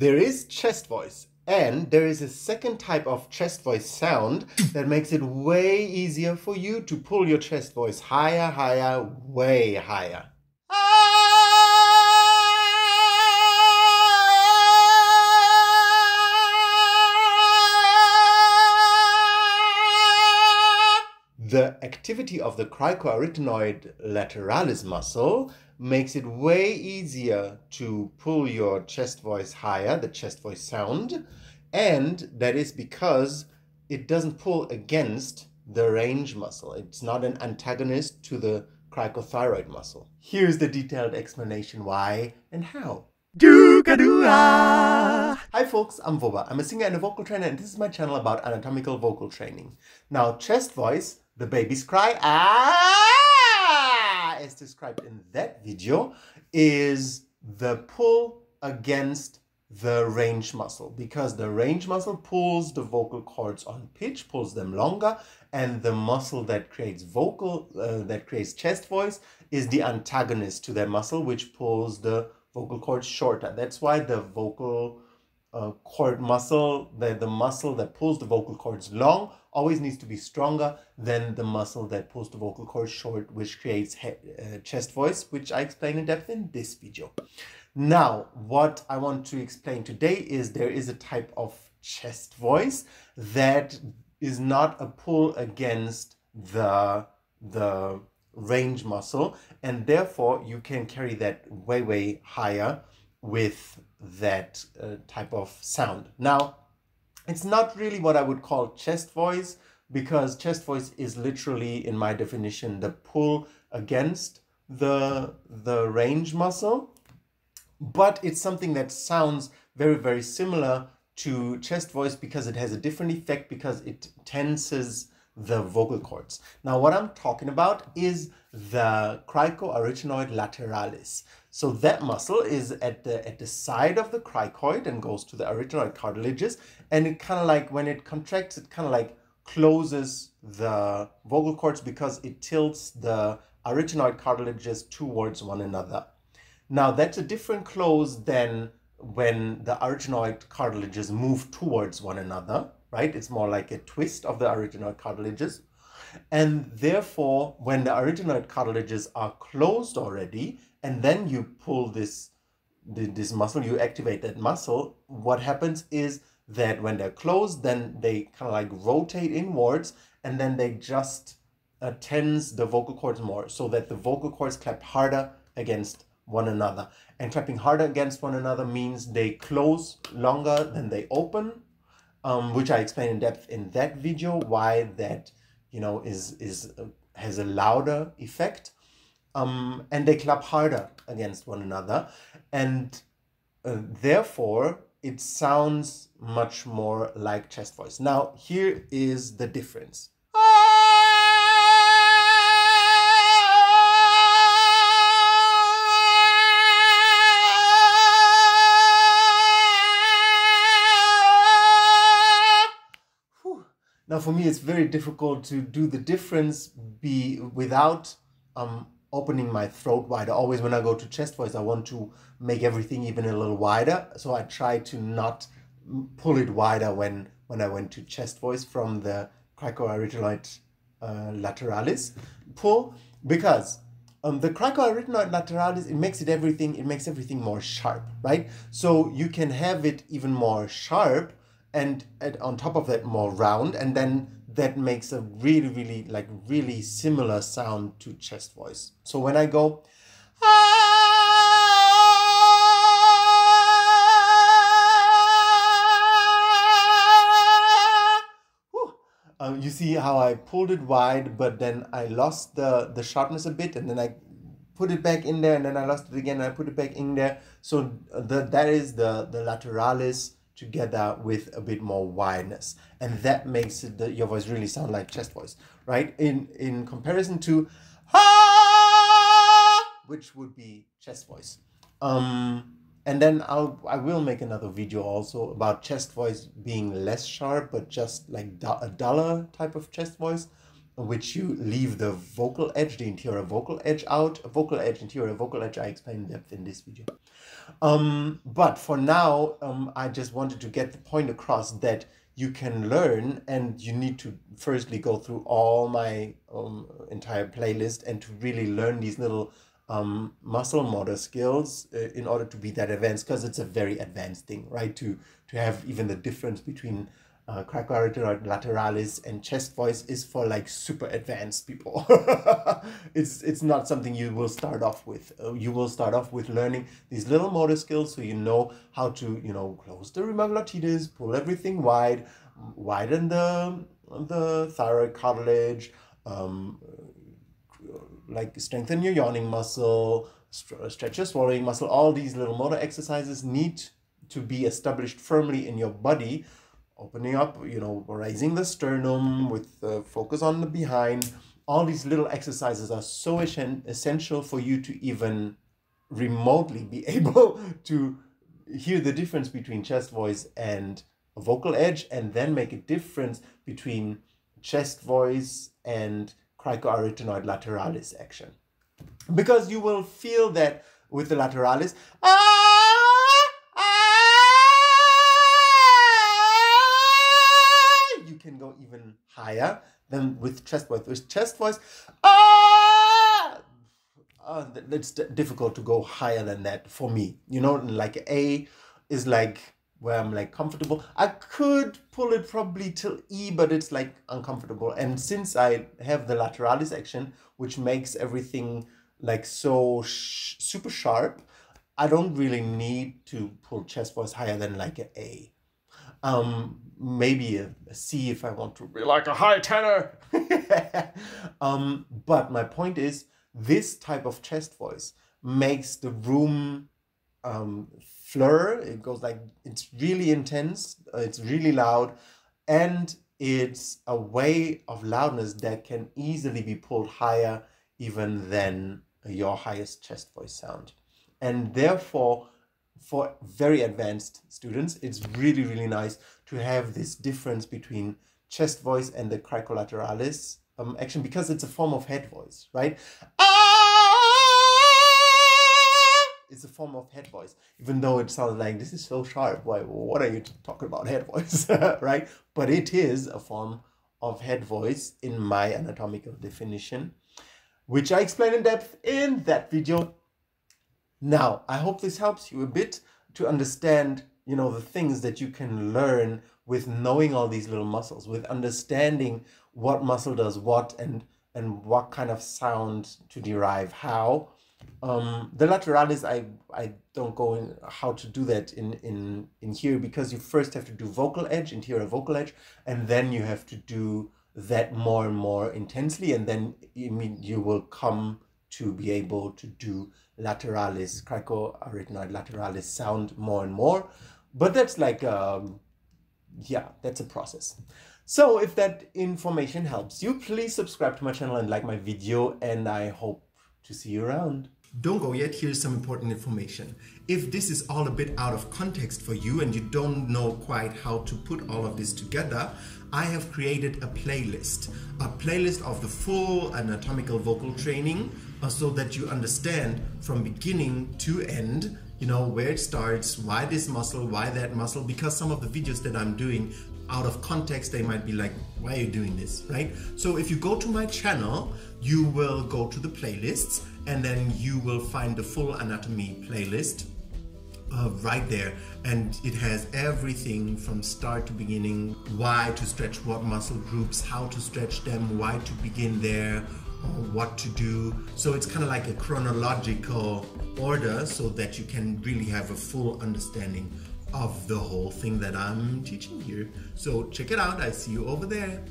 There is chest voice, and there is a second type of chest voice sound that makes it way easier for you to pull your chest voice higher, higher, way higher. Activity of the cricoarytenoid lateralis muscle makes it way easier to pull your chest voice higher, the chest voice sound, and that is because it doesn't pull against the range muscle. It's not an antagonist to the cricothyroid muscle. Here's the detailed explanation why and how. Hi folks, I'm Voba. I'm a singer and a vocal trainer and this is my channel about anatomical vocal training. Now chest voice the baby's cry, ah, as described in that video, is the pull against the range muscle. Because the range muscle pulls the vocal cords on pitch, pulls them longer, and the muscle that creates vocal, uh, that creates chest voice is the antagonist to that muscle, which pulls the vocal cords shorter. That's why the vocal uh, cord muscle, the, the muscle that pulls the vocal cords long, always needs to be stronger than the muscle that pulls the vocal cords short, which creates uh, chest voice, which I explain in depth in this video. Now, what I want to explain today is there is a type of chest voice that is not a pull against the, the range muscle, and therefore you can carry that way, way higher with that uh, type of sound. Now, it's not really what I would call chest voice because chest voice is literally, in my definition, the pull against the, the range muscle. But it's something that sounds very, very similar to chest voice because it has a different effect because it tenses the vocal cords. Now, what I'm talking about is the cricoarytenoid lateralis. So that muscle is at the at the side of the cricoid and goes to the arytenoid cartilages, and it kind of like when it contracts, it kind of like closes the vocal cords because it tilts the arytenoid cartilages towards one another. Now that's a different close than when the arytenoid cartilages move towards one another right? It's more like a twist of the arytenoid cartilages. And therefore, when the arytenoid cartilages are closed already, and then you pull this, this muscle, you activate that muscle, what happens is that when they're closed, then they kind of like rotate inwards, and then they just uh, tense the vocal cords more so that the vocal cords clap harder against one another. And clapping harder against one another means they close longer than they open um, which I explain in depth in that video, why that, you know, is, is uh, has a louder effect. Um, and they clap harder against one another. And uh, therefore, it sounds much more like chest voice. Now, here is the difference. Now, for me, it's very difficult to do the difference be without um, opening my throat wider. Always when I go to chest voice, I want to make everything even a little wider. So I try to not pull it wider when, when I went to chest voice from the cricoarytenoid uh, lateralis pull because um, the cricoarytenoid lateralis, it makes it everything, it makes everything more sharp, right? So you can have it even more sharp and, and on top of that more round and then that makes a really really like really similar sound to chest voice. So when i go Um, you see how I pulled it wide, but then I lost the, the sharpness a bit, and then I put it back in there, and then I lost it again, and I put it back in there. So the, that is the, the lateralis together with a bit more wideness. And that makes it the, your voice really sound like chest voice right? In in comparison to ha! which would be chest voice. Um and then I'll I will make another video also about chest voice being less sharp but just like a duller type of chest voice which you leave the vocal edge, the interior vocal edge out. Vocal edge, interior vocal edge, I explain in depth in this video. Um, but for now, um, I just wanted to get the point across that you can learn and you need to firstly go through all my um, entire playlist and to really learn these little um, muscle motor skills uh, in order to be that advanced because it's a very advanced thing right to to have even the difference between uh, lateralis and chest voice is for like super advanced people. it's it's not something you will start off with. Uh, you will start off with learning these little motor skills so you know how to you know close the glottidis, pull everything wide, widen the the thyroid cartilage, um, like strengthen your yawning muscle, stretch your swallowing muscle. All these little motor exercises need to be established firmly in your body opening up, you know, raising the sternum with the focus on the behind. All these little exercises are so essential for you to even remotely be able to hear the difference between chest voice and vocal edge and then make a difference between chest voice and cricoarytenoid lateralis action. Because you will feel that with the lateralis, ah, higher than with chest voice. With chest voice, ah, uh, it's difficult to go higher than that for me. You know, like A is like where I'm like comfortable. I could pull it probably till E, but it's like uncomfortable. And since I have the lateralis action, which makes everything like so sh super sharp, I don't really need to pull chest voice higher than like an A. Um, maybe a, a C if I want to be like a high tenor. um, but my point is, this type of chest voice makes the room um, flur. It goes like it's really intense. Uh, it's really loud, and it's a way of loudness that can easily be pulled higher even than your highest chest voice sound, and therefore for very advanced students, it's really, really nice to have this difference between chest voice and the cricolateralis um, action because it's a form of head voice, right? Ah! It's a form of head voice, even though it sounds like this is so sharp. Why? What are you talking about head voice, right? But it is a form of head voice in my anatomical definition, which I explain in depth in that video now, I hope this helps you a bit to understand, you know, the things that you can learn with knowing all these little muscles, with understanding what muscle does what and and what kind of sound to derive how. Um, the lateralis, I I don't go in how to do that in in in here because you first have to do vocal edge, interior vocal edge, and then you have to do that more and more intensely, and then you mean you will come to be able to do lateralis, cricoarytenoid lateralis sound more and more. But that's like, um, yeah, that's a process. So if that information helps you, please subscribe to my channel and like my video and I hope to see you around. Don't go yet, here's some important information. If this is all a bit out of context for you and you don't know quite how to put all of this together, I have created a playlist. A playlist of the full anatomical vocal training uh, so that you understand from beginning to end you know where it starts why this muscle why that muscle because some of the videos that i'm doing out of context they might be like why are you doing this right so if you go to my channel you will go to the playlists and then you will find the full anatomy playlist uh, right there and it has everything from start to beginning why to stretch what muscle groups how to stretch them why to begin there what to do. So it's kind of like a chronological order so that you can really have a full understanding of the whole thing that I'm teaching here. So check it out. I see you over there.